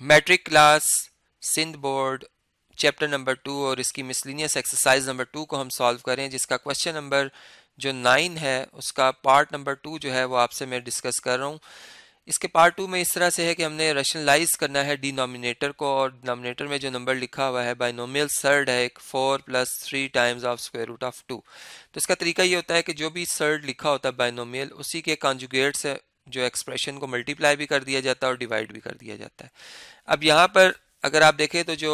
Matric class, Sindh board, chapter number two और इसकी miscellaneous exercise number two को हम सॉल्व करें, जिसका क्वेश्चन नंबर जो नाइन है, उसका पार्ट नंबर टू जो है वो आपसे मैं डिस्कस कर रहा हूँ। इसके पार्ट टू में इस तरह से है कि हमने रेशनलाइज करना है डिनोमिनेटर को और डिनोमिनेटर में जो नंबर लिखा हुआ है बाइनोमियल सर्ड है एक four plus three times of square root of two तो इसका तरीका ये होता है कि जो भी सर्ड लिखा होता है बाइनोमियल उसी के कॉन्जुगेट से जो एक्सप्रेशन को मल्टीप्लाई भी कर दिया जाता है और डिवाइड भी कर दिया जाता है। अब यहाँ पर अगर आप देखें तो जो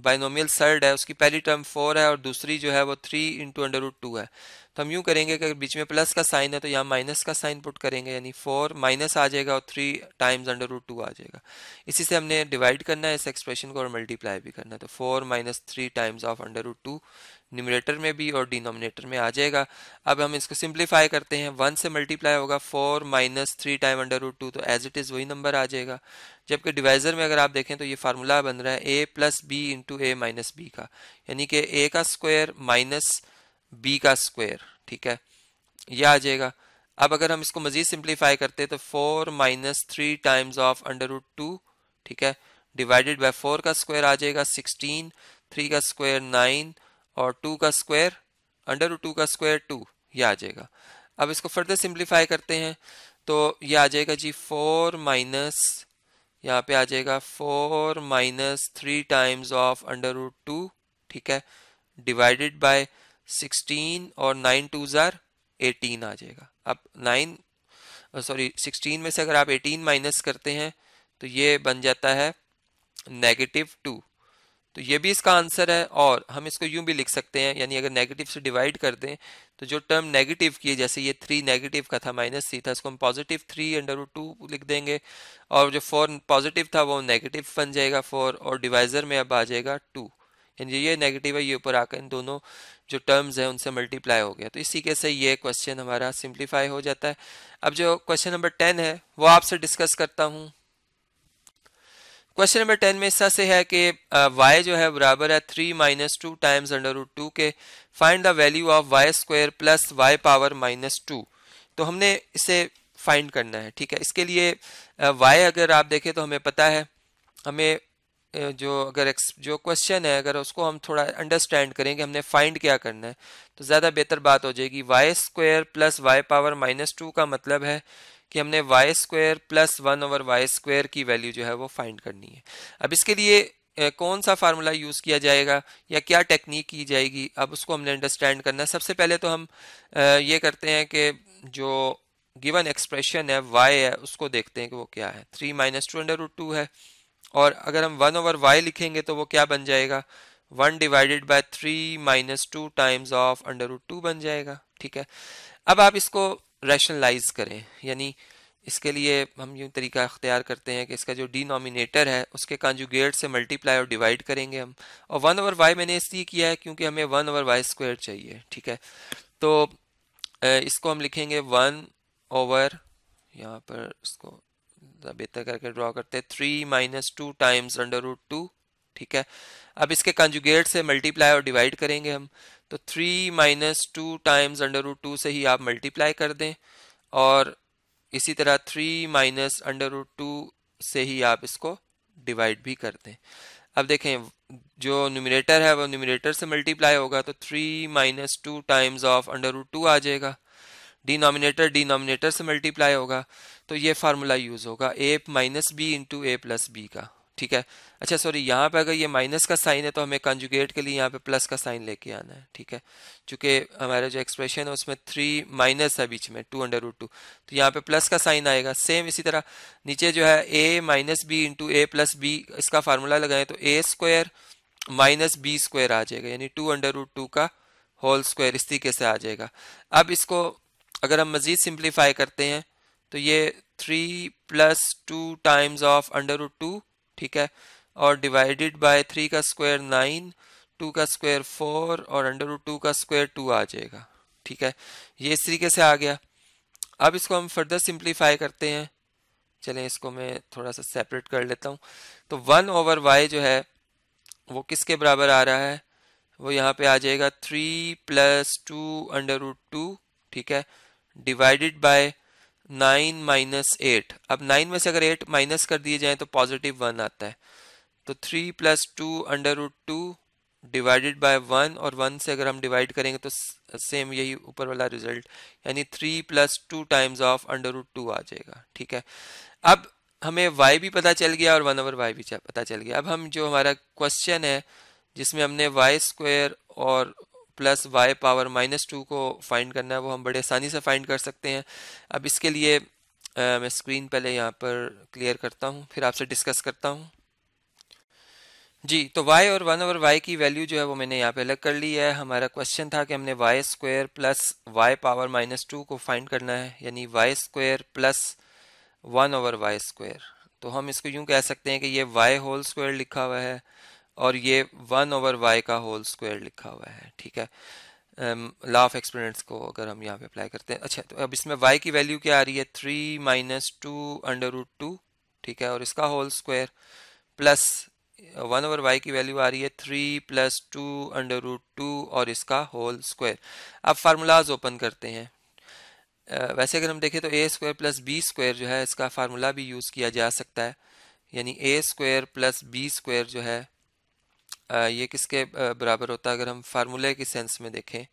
बाइनोमियल सर्ड है, उसकी पहली टर्म फोर है और दूसरी जो है वो three into under root two है। तो हम यूँ करेंगे कि अगर बीच में प्लस का साइन है तो यहाँ माइनस का साइन पुट करेंगे, यानी फोर माइनस आ जाएगा और three times under root two आ जाएगा। इसी से हमने डिवाइड करना है इस एक्सप्रेशन को और मल्टीप्लाई भी करना है। तो four minus three times of under root two numerator में भी और डिनोमिनेटर में आ जाएगा। अब हम इसको सिंप्लीफाई करते हैं। वन से मल्टीप्लाई होगा four minus three time under root two तो एज इट इज़ वही नंबर आ जाएगा। जबकि डिवाइजर में अगर आप देखें तो ये फार्मूला बन रहा है a plus b into a minus b का, यानी कि ए का स्क्वायर माइनस बी का स्क्वायर ठीक है? यह आ जाएगा। अब अगर हम इसको मजीद सिंप्लीफाई करते हैं तो four minus three times of under root two ठीक है? डिवाइडेड बाय फोर का स्क्वायर आ जाएगा सिक्सटीन थ्री का स्क्वायर नाइन और टू का स्क्वायर अंडर रूट टू का स्क्वायर टू ये आ जाएगा। अब इसको फर्दर सिंप्लीफाई करते हैं तो ये आ जाएगा जी फोर माइनस यहाँ पे आ जाएगा four minus three times of under root two ठीक है? डिवाइडेड बाय सिक्सटीन और नाइन टू ज़ार एटीन आ जाएगा। अब नाइन सॉरी सिक्सटीन में से अगर आप एटीन माइनस करते हैं तो ये बन जाता है नेगेटिव टू तो ये भी इसका आंसर है और हम इसको यूँ भी लिख सकते हैं, यानी अगर नेगेटिव से डिवाइड कर दें तो जो टर्म नेगेटिव की है, जैसे ये थ्री नेगेटिव का था माइनस थ्री था, इसको हम पॉजिटिव थ्री अंडर टू लिख देंगे और जो फोर पॉजिटिव था, वो नेगेटिव बन जाएगा फोर और डिवाइजर में अब आ जाएगा टू यानी ये नेगेटिव है, ये ऊपर आकर इन दोनों जो टर्म्स है, उनसे मल्टीप्लाई हो गया। तो इसी के से ये क्वेश्चन हमारा सिंप्लीफाई हो जाता है। अब जो क्वेश्चन नंबर टेन है, वो आपसे डिस्कस करता हूँ। क्वेश्चन नंबर टेन में इस से है कि y जो है, बराबर है three minus two times under root two के। Find the value of y square plus y power minus two तो हमने इसे फाइंड करना है, ठीक है? इसके लिए y अगर आप देखें तो हमें पता है, हमें जो अगर जो क्वेश्चन है, अगर उसको हम थोड़ा अंडरस्टैंड करेंगे हमने फाइंड क्या करना है तो ज़्यादा बेहतर बात हो जाएगी। Y square plus y power minus two का मतलब है कि हमने y square plus one over y square की वैल्यू जो है वो फाइंड करनी है। अब इसके लिए कौन सा फार्मूला यूज़ किया जाएगा या क्या टेक्निक की जाएगी, अब उसको हमने अंडरस्टैंड करना है। सबसे पहले तो हम ये करते हैं कि जो गिवन एक्सप्रेशन है वाई है, उसको देखते हैं कि वो क्या है। Three minus two under root two है। और अगर हम वन ओवर वाई लिखेंगे तो वो क्या बन जाएगा? One divided by three minus two times of under root two बन जाएगा, ठीक है? अब आप इसको रैशनलाइज करें, यानी इसके लिए हम यूँ तरीका अख्तियार करते हैं कि इसका जो डिनोमिनेटर है, उसके कॉन्जुगेट से मल्टीप्लाई और डिवाइड करेंगे हम। और वन ओवर वाई मैंने इसलिए किया है क्योंकि हमें वन ओवर वाई स्क्वायर चाहिए, ठीक है? तो इसको हम लिखेंगे वन ओवर यहाँ पर इसको बेहतर करके ड्रॉ करते हैं। Three minus two times under root two ठीक है? अब इसके कंजुगेट से मल्टीप्लाई और डिवाइड करेंगे हम। तो three minus two times under root two से ही आप मल्टीप्लाई कर दें और इसी तरह three minus under root two से ही आप इसको डिवाइड भी कर दें। अब देखें, जो न्यूमिनेटर है, वो न्यूमिनेटर से मल्टीप्लाई होगा तो three minus two times of under root two आ जाएगा। डिनोमिनेटर डिनोमिनेटर से मल्टीप्लाई होगा तो ये फार्मूला यूज़ होगा a minus b into a plus b का, ठीक है? अच्छा सॉरी यहाँ पे अगर ये माइनस का साइन है तो हमें कंजुगेट के लिए यहाँ पे प्लस का साइन लेके आना है, ठीक है? चूँकि हमारा जो एक्सप्रेशन है, उसमें थ्री माइनस है बीच में टू अंडर रूट टू तो यहाँ पे प्लस का साइन आएगा। सेम इसी तरह, नीचे जो है a minus b into a plus b इसका फार्मूला लगाए तो a square minus b square आ जाएगा, यानी टू अंडर रूट टू का होल स्क्वायर इस तरीके से आ जाएगा। अब इसको अगर हम मज़ीद सिंप्लीफाई करते हैं तो ये three plus two times of under two ठीक है? और डिवाइडेड बाय थ्री का स्क्वायर नाइन टू का स्क्वायर फोर और अंडर टू का स्क्वायर टू आ जाएगा, ठीक है? ये इस तरीके से आ गया। अब इसको हम फर्दर सिंप्लीफाई करते हैं। चलें, इसको मैं थोड़ा सा सेपरेट कर लेता हूँ। तो वन ओवर वाई जो है, वो किसके बराबर आ रहा है? वो यहाँ पे आ जाएगा three plus two under root two ठीक है? Divided by nine minus eight अब नाइन में से अगर एट माइनस कर दिए जाए तो पॉजिटिव वन आता है। तो three plus two under root two divided by one और वन से अगर हम डिवाइड करेंगे तो सेम यही ऊपर वाला रिज़ल्ट यानी three plus two times of under root two आ जाएगा। ठीक है? अब हमें y भी पता चल गया और वन ओवर वाई भी पता चल गया। अब हम जो हमारा क्वेश्चन है, जिसमें हमने वाई स्क्वायर और plus y power minus two को फाइंड करना है वो हम बड़े आसानी से फाइंड कर सकते हैं। अब इसके लिए आ, मैं स्क्रीन पहले यहाँ पर क्लियर करता हूँ फिर आपसे डिस्कस करता हूँ। जी तो y और वन ओवर y की वैल्यू जो है वो मैंने यहाँ पे अलग कर ली है। हमारा क्वेश्चन था कि हमने y square plus y power minus two को फाइंड करना है यानी y square plus one over y square तो हम इसको यूँ कह सकते हैं कि ये y होल स्क्वायर लिखा हुआ है और ये वन ओवर वाई का होल स्क्वायर लिखा हुआ है, ठीक है? लॉ ऑफ़ एक्सपेरिमेंट्स को अगर हम यहाँ पे अप्लाई करते हैं अच्छा तो अब इसमें वाई की वैल्यू क्या आ रही है? Three minus two under root two ठीक है? और इसका whole square plus one over y की वैल्यू आ रही है three plus two under root two और इसका होल स्क्वायर अब फार्मूलाज ओपन करते हैं। वैसे अगर हम देखें तो a square plus b square जो है, इसका फार्मूला भी यूज़ किया जा सकता है। यानी a square plus b square जो है ये किसके बराबर होता है अगर हम फार्मूले की सेंस में देखें,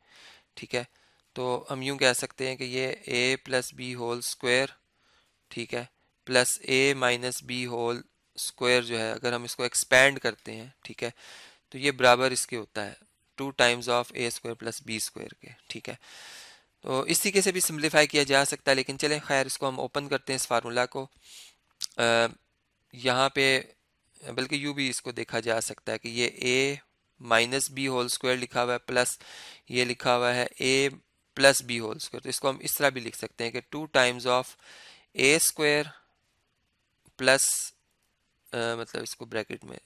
ठीक है? तो हम यूँ कह सकते हैं कि ये a plus b whole square ठीक है? Plus a minus b whole square जो है, अगर हम इसको एक्सपेंड करते हैं, ठीक है? तो ये बराबर इसके होता है two times of a square plus b square के, ठीक है? तो इस तरीके से भी सिंप्लीफाई किया जा सकता है, लेकिन चलें, खैर, इसको हम ओपन करते हैं इस फार्मूला को। यहाँ पे बल्कि यू भी इसको देखा जा सकता है कि ये a minus b whole square लिखा हुआ है प्लस ये लिखा हुआ है a plus b whole square तो इसको हम इस तरह भी लिख सकते हैं कि two times of a square plus मतलब इसको ब्रैकेट में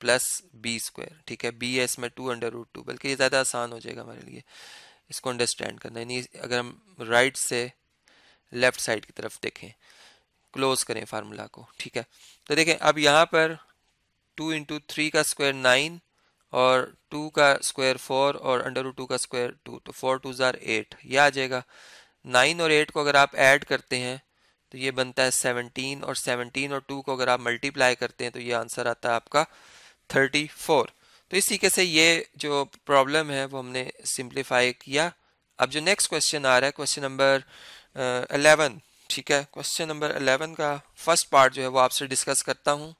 प्लस बी स्क्वायर ठीक है? बी एस में टू अंडर रूट टू बल्कि ये ज़्यादा आसान हो जाएगा हमारे लिए इसको अंडरस्टैंड करना। यानी अगर हम राइट से लेफ़्ट साइड की तरफ़ देखें क्लोज करें फार्मूला को। ठीक है? तो देखें, अब यहाँ पर टू इंटू थ्री का स्क्वायर नाइन और टू का स्क्वायर फोर और अंडर रूट टू का स्क्वायर टू तो फोर टू ज़ार एट ये आ जाएगा। नाइन और एट को अगर आप ऐड करते हैं तो ये बनता है सेवनटीन और सेवनटीन और टू को अगर आप मल्टीप्लाई करते हैं तो ये आंसर आता है आपका थर्टी फोर तो इस तरीके से ये जो प्रॉब्लम है, वो हमने सिंप्लीफाई किया। अब जो नेक्स्ट क्वेश्चन आ रहा है क्वेश्चन नंबर अलेवन ठीक है? क्वेश्चन नंबर अलेवन का फ़र्स्ट पार्ट जो है, वो आपसे डिस्कस करता हूँ।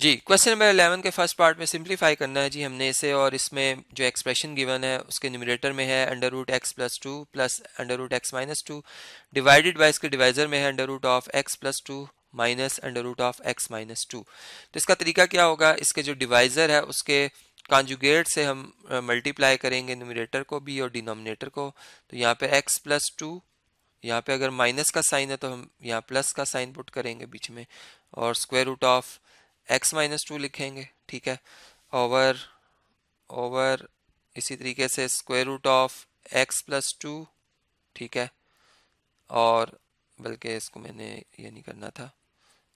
जी क्वेश्चन नंबर इलेवन के फ़र्स्ट पार्ट में सिंप्लीफाई करना है जी हमने इसे और इसमें जो एक्सप्रेशन गिवन है, उसके न्यूमरेटर में है under root x plus two plus under root x minus two divided by इसके डिवाइजर में है under root of x plus two minus under root of x minus two तो इसका तरीका क्या होगा? इसके जो डिवाइजर है, उसके कॉन्जुगेट से हम मल्टीप्लाई करेंगे न्यूमरेटर को भी और डिनोमिनेटर को। तो यहाँ पे एक्स प्लस टू यहाँ पे अगर माइनस का साइन है तो हम यहाँ प्लस का साइन पुट करेंगे बीच में और square root of x minus two लिखेंगे, ठीक है? ओवर ओवर इसी तरीके से square root of x plus two, ठीक है? और बल्कि इसको मैंने ये नहीं करना था।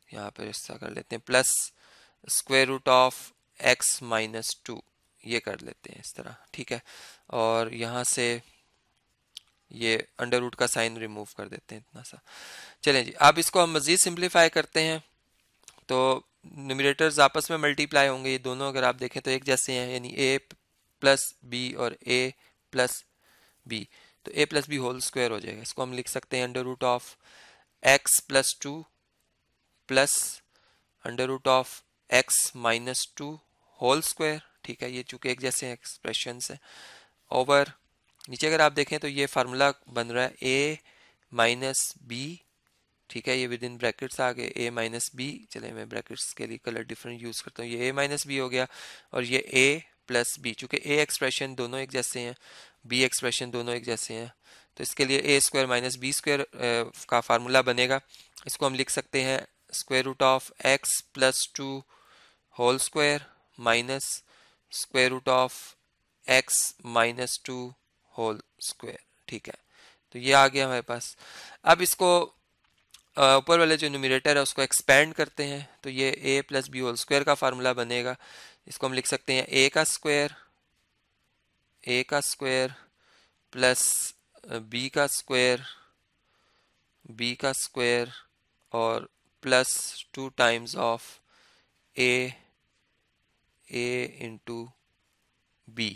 यहाँ पर ऐसा कर लेते हैं, plus square root of x minus two, ये कर लेते हैं इस तरह, ठीक है? और यहाँ से ये अंडर रूट का साइन रिमूव कर देते हैं इतना सा। चलें जी, अब इसको हम मज़ीद सिंप्लीफाई करते हैं। तो न्यूमिनेटर्स आपस में मल्टीप्लाई होंगे, ये दोनों अगर आप देखें तो एक जैसे हैं, यानी ए प्लस बी और ए प्लस बी तो a plus b whole square हो जाएगा। इसको हम लिख सकते हैं under root of x plus two plus under root of x minus two whole square ठीक है, ये चूँकि एक जैसे एक्सप्रेशन है। ओवर नीचे अगर आप देखें तो ये फार्मूला बन रहा है ए माइनस बी ठीक है, ये विद इन ब्रैकेट्स आ गए ए माइनस बी चले मैं ब्रैकेट्स के लिए कलर डिफरेंट यूज़ करता हूँ। ये ए माइनस बी हो गया और ये ए प्लस बी चूँकि ए एक्सप्रेशन दोनों एक जैसे हैं बी एक्सप्रेशन दोनों एक जैसे हैं तो इसके लिए a square minus b square का फार्मूला बनेगा। इसको हम लिख सकते हैं square root of x plus two whole square minus square root of x minus two whole square ठीक है। तो ये आ गया हमारे पास। अब इसको ऊपर वाले जो न्यूमिनेटर है, उसको एक्सपेंड करते हैं तो ये a plus b whole square का फार्मूला बनेगा। इसको हम लिख सकते हैं ए का स्क्वायर ए का स्क्वायर प्लस बी का स्क्वायर बी का स्क्वायर और plus two times of a a into b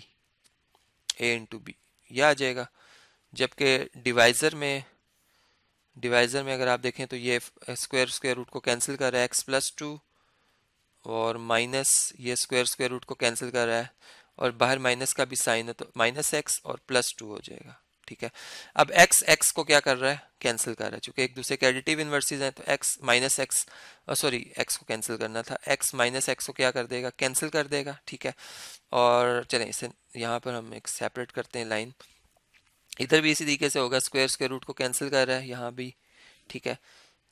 a into b यह आ जाएगा। जबकि डिवाइज़र में डिवाइज़र में अगर आप देखें तो ये स्क्वायर स्क्वायर रूट को कैंसिल कर रहा है एक्स प्लस टू और माइनस ये स्क्वायर स्क्वायर रूट को कैंसिल कर रहा है और बाहर माइनस का भी साइन है तो माइनस एक्स और प्लस टू हो जाएगा, ठीक है? अब x x को क्या कर रहा है? कैंसिल कर रहा है, क्योंकि एक दूसरे के एडिटिव इन्वर्सिस हैं तो x minus x sorry x को कैंसिल करना था, x माइनस एक्स को क्या कर देगा? कैंसिल कर देगा, ठीक है? और चलें, इसे यहाँ पर हम एक सेपरेट करते हैं लाइन इधर भी इसी तरीके से होगा स्क्वायर स्क्वायर रूट को कैंसिल कर रहा है, यहाँ भी, ठीक है।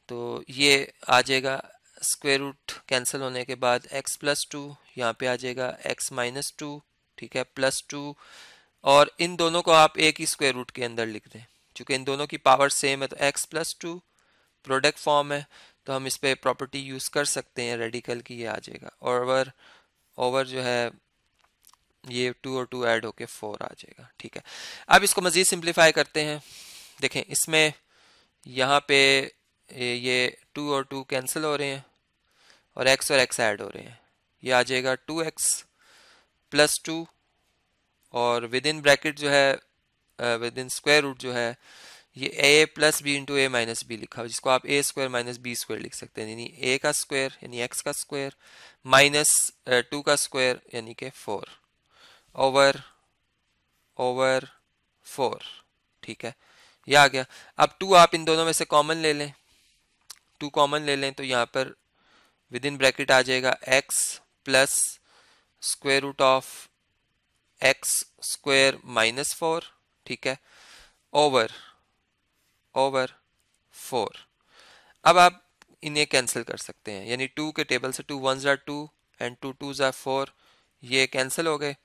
तो ये आ जाएगा स्क्वायर रूट कैंसिल होने के बाद x प्लस टू यहाँ पे आ जाएगा, x माइनस टू ठीक है प्लस टू और इन दोनों को आप एक ही स्क्वायर रूट के अंदर लिख दें, क्योंकि इन दोनों की पावर सेम है तो x plus two product form है तो हम इस पर प्रॉपर्टी यूज़ कर सकते हैं रेडिकल की ये आ जाएगा। और ओवर ओवर जो है ये टू और टू ऐड होके फोर आ जाएगा, ठीक है। अब इसको मज़ीद सिंप्लीफाई करते हैं। देखें, इसमें यहाँ पे ये टू और टू कैंसिल हो रहे हैं और एक्स और एक्स ऐड हो रहे हैं। ये आ जाएगा टू एक्स प्लस टू और विद इन ब्रैकेट जो है विद इन स्क्वायर रूट जो है, ये a plus b into a minus b लिखा हुआ जिसको आप a square minus b square लिख सकते हैं। यानी ए का स्क्वायर यानी एक्स का स्क्वायर माइनस टू का स्क्वायर यानी कि फोर ओवर ओवर फोर ठीक है? यह आ गया। अब टू आप इन दोनों में से कॉमन ले लें। टू कॉमन ले लें तो यहाँ पर विद इन ब्रैकेट आ जाएगा x plus square root of x square minus four ठीक है? ओवर ओवर फोर अब आप इन्हें कैंसिल कर सकते हैं। यानी टू के टेबल से two one tsar two and two two tsar four ये कैंसिल हो गए।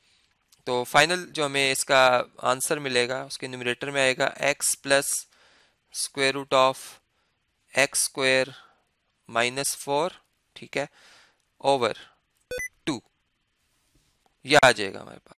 तो फाइनल जो हमें इसका आंसर मिलेगा, उसके न्यूमरेटर में आएगा x plus square root of x square minus four ठीक है? ओवर टू यह आ जाएगा हमारे पास।